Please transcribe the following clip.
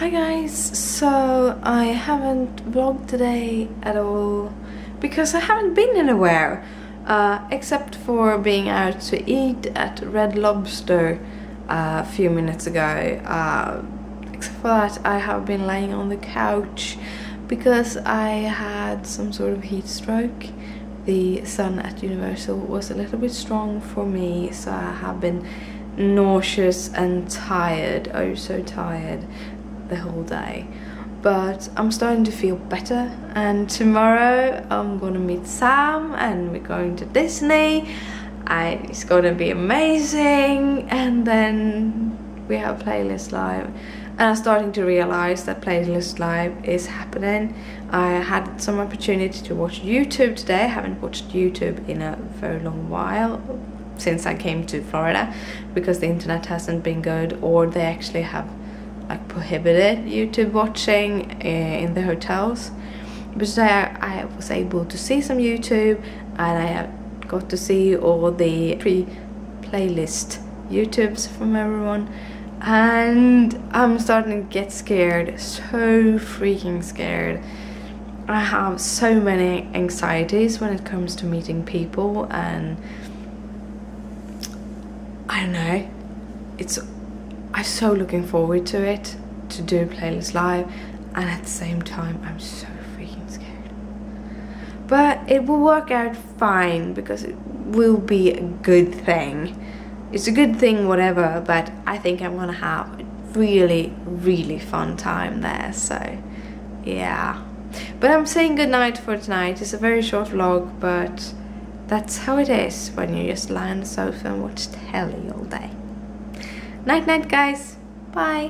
Hi guys, so I haven't vlogged today at all because I haven't been anywhere uh, except for being out to eat at Red Lobster uh, a few minutes ago. Uh, except for that I have been laying on the couch because I had some sort of heat stroke. The sun at Universal was a little bit strong for me so I have been nauseous and tired, oh so tired the whole day. But I'm starting to feel better and tomorrow I'm gonna meet Sam and we're going to Disney. It's gonna be amazing and then we have playlist live. And I'm starting to realize that playlist live is happening. I had some opportunity to watch YouTube today. I haven't watched YouTube in a very long while since I came to Florida because the internet hasn't been good or they actually have like prohibited YouTube watching uh, in the hotels. But today I, I was able to see some YouTube and I got to see all the pre-playlist YouTubes from everyone and I'm starting to get scared, so freaking scared. I have so many anxieties when it comes to meeting people and I don't know, it's I'm so looking forward to it, to do Playlist Live, and at the same time, I'm so freaking scared. But it will work out fine because it will be a good thing. It's a good thing, whatever, but I think I'm gonna have a really, really fun time there, so yeah. But I'm saying goodnight for tonight. It's a very short vlog, but that's how it is when you just lie on the sofa and watch telly all day. Night night guys. Bye.